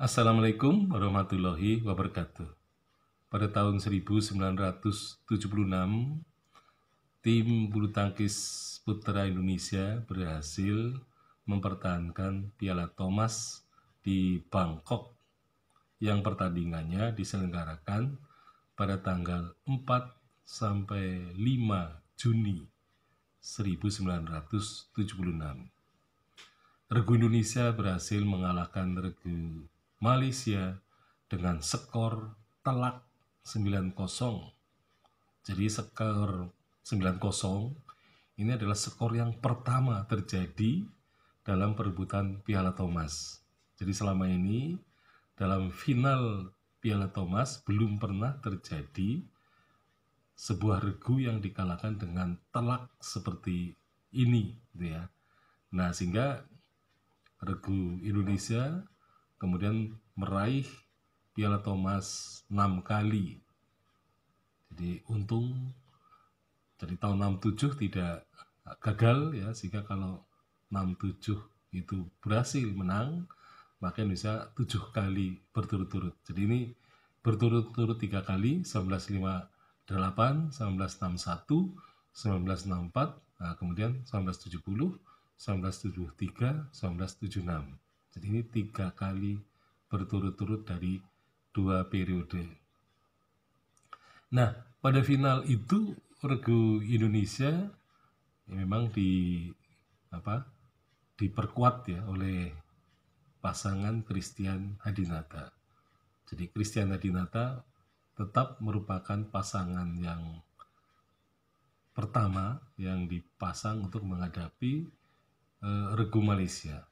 Assalamualaikum warahmatullahi wabarakatuh. Pada tahun 1976, tim bulu tangkis putra Indonesia berhasil mempertahankan Piala Thomas di Bangkok yang pertandingannya diselenggarakan pada tanggal 4 sampai 5 Juni 1976. Regu Indonesia berhasil mengalahkan regu Malaysia dengan skor telak 9-0. Jadi skor 9-0 ini adalah skor yang pertama terjadi dalam perebutan Piala Thomas. Jadi selama ini dalam final Piala Thomas belum pernah terjadi sebuah regu yang dikalahkan dengan telak seperti ini gitu ya. Nah, sehingga regu Indonesia kemudian meraih Piala Thomas 6 kali. Jadi untung dari tahun 67 tidak gagal ya sehingga kalau 67 itu berhasil menang maka Indonesia tujuh kali berturut-turut. Jadi ini berturut-turut tiga kali 1958, 1961, 1964, nah, kemudian 1970, 1973, 1976. Jadi ini tiga kali berturut-turut dari dua periode. Nah, pada final itu regu Indonesia ya memang di apa diperkuat ya oleh pasangan Christian Hadinata. Jadi Christian Hadinata tetap merupakan pasangan yang pertama yang dipasang untuk menghadapi uh, regu Malaysia.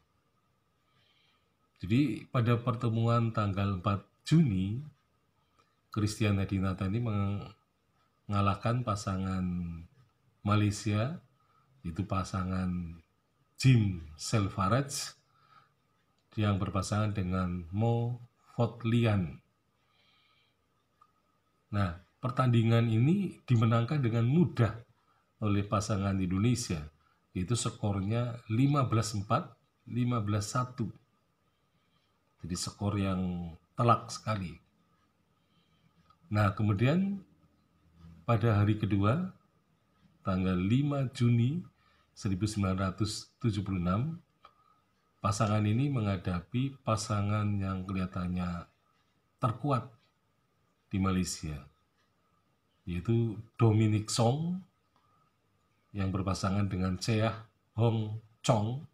Jadi pada pertemuan tanggal 4 Juni, Christian Hadinata ini mengalahkan pasangan Malaysia, itu pasangan Jim Selvaraj yang berpasangan dengan Mo Fotlian. Nah, pertandingan ini dimenangkan dengan mudah oleh pasangan Indonesia, yaitu skornya 15-4, 15-1. Jadi skor yang telak sekali. Nah, kemudian pada hari kedua, tanggal 5 Juni 1976, pasangan ini menghadapi pasangan yang kelihatannya terkuat di Malaysia, yaitu Dominic Song yang berpasangan dengan Cheah Hong Chong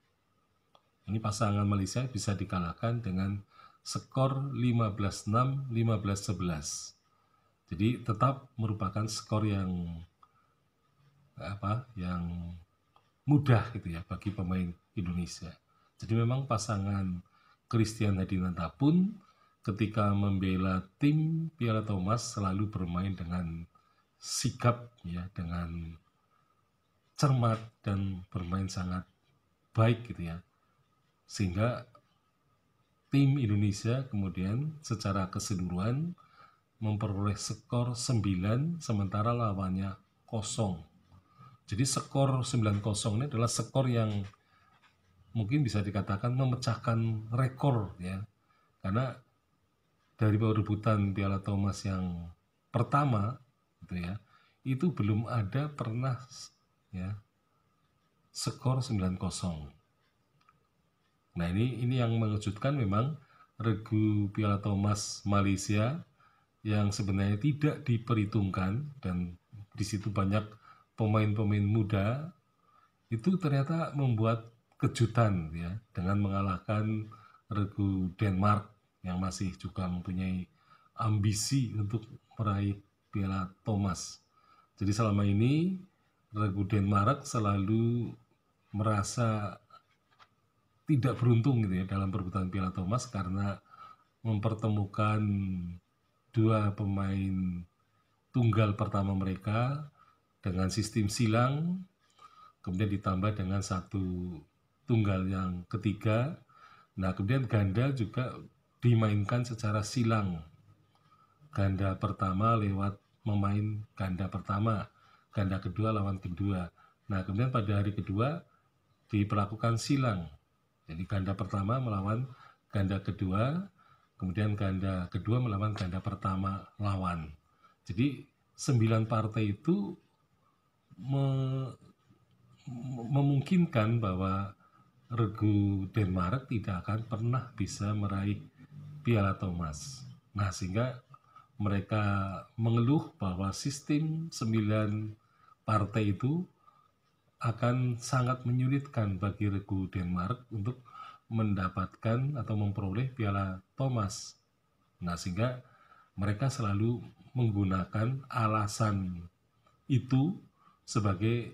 ini pasangan Malaysia bisa dikalahkan dengan skor 15-6, 15-11. Jadi tetap merupakan skor yang apa? yang mudah gitu ya bagi pemain Indonesia. Jadi memang pasangan Christian Hadinata pun ketika membela tim Piala Thomas selalu bermain dengan sikap ya dengan cermat dan bermain sangat baik gitu ya sehingga tim Indonesia kemudian secara keseluruhan memperoleh skor 9 sementara lawannya kosong. Jadi skor 9-0 ini adalah skor yang mungkin bisa dikatakan memecahkan rekor ya. Karena dari perebutan Piala Thomas yang pertama gitu ya, itu belum ada pernah ya skor 9-0. Nah ini ini yang mengejutkan memang regu Piala Thomas Malaysia yang sebenarnya tidak diperhitungkan dan di situ banyak pemain-pemain muda itu ternyata membuat kejutan ya dengan mengalahkan regu Denmark yang masih juga mempunyai ambisi untuk meraih Piala Thomas. Jadi selama ini regu Denmark selalu merasa tidak beruntung gitu ya dalam perebutan Piala Thomas karena mempertemukan dua pemain tunggal pertama mereka dengan sistem silang kemudian ditambah dengan satu tunggal yang ketiga. Nah kemudian ganda juga dimainkan secara silang. Ganda pertama lewat memain ganda pertama ganda kedua lawan kedua. Nah kemudian pada hari kedua diperlakukan silang jadi ganda pertama melawan ganda kedua, kemudian ganda kedua melawan ganda pertama lawan. Jadi sembilan partai itu me, memungkinkan bahwa regu Denmark tidak akan pernah bisa meraih Piala Thomas. Nah, sehingga mereka mengeluh bahwa sistem sembilan partai itu akan sangat menyulitkan bagi regu Denmark untuk mendapatkan atau memperoleh Piala Thomas. Nah, sehingga mereka selalu menggunakan alasan itu sebagai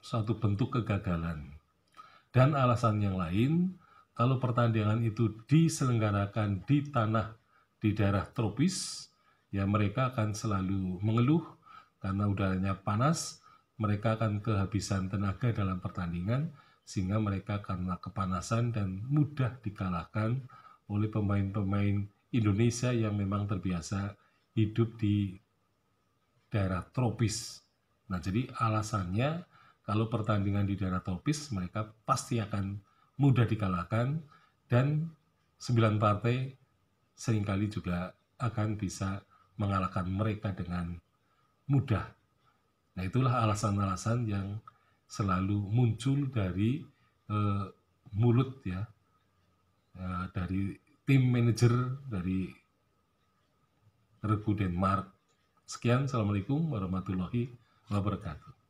suatu bentuk kegagalan. Dan alasan yang lain, kalau pertandingan itu diselenggarakan di tanah di daerah tropis, ya mereka akan selalu mengeluh karena udaranya panas, mereka akan kehabisan tenaga dalam pertandingan, sehingga mereka karena kepanasan dan mudah dikalahkan oleh pemain-pemain Indonesia yang memang terbiasa hidup di daerah tropis. Nah, jadi alasannya kalau pertandingan di daerah tropis mereka pasti akan mudah dikalahkan dan sembilan partai sering kali juga akan bisa mengalahkan mereka dengan mudah. Nah itulah alasan-alasan yang selalu muncul dari uh, mulut ya uh, dari tim manajer dari Regu Denmark. Sekian, Assalamualaikum warahmatullahi wabarakatuh.